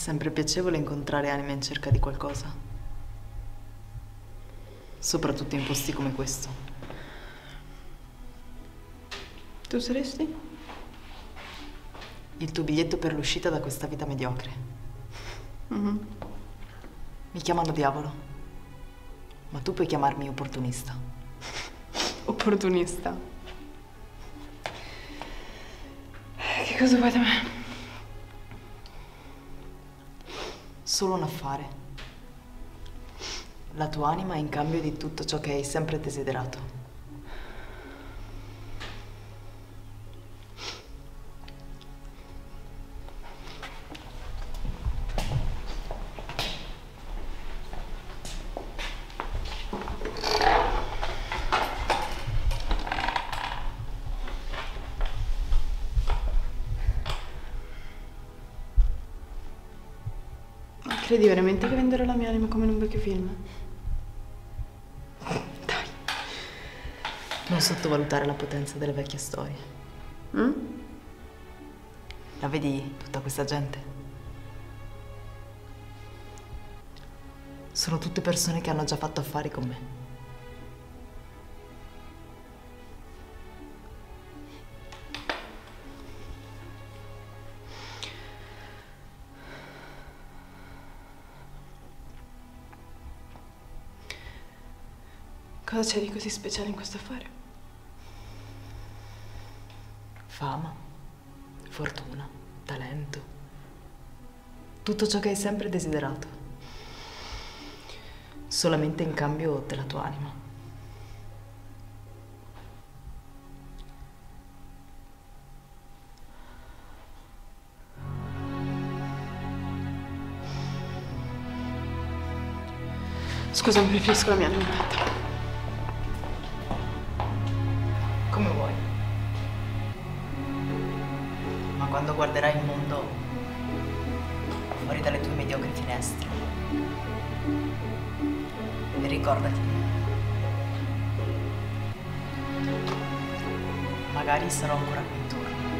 sempre piacevole incontrare anime in cerca di qualcosa. Soprattutto in posti come questo. Tu saresti? Il tuo biglietto per l'uscita da questa vita mediocre. Mhm. Mi chiamano diavolo, ma tu puoi chiamarmi opportunista. Opportunista. Che cosa vuoi da me? Solo un affare. La tua anima in cambio di tutto ciò che hai sempre desiderato. Credi veramente che venderò la mia anima come in un vecchio film? Dai. Non sottovalutare la potenza delle vecchie storie. Mm? La vedi tutta questa gente? Sono tutte persone che hanno già fatto affari con me. Cosa c'è di così speciale in questo affare? Fama, fortuna, talento. Tutto ciò che hai sempre desiderato. Solamente in cambio della tua anima. Scusa, mi preferisco la mia anima Come vuoi. Ma quando guarderai il mondo fuori dalle tue mediocri finestre, ricordati di me. Magari sarò ancora qui intorno.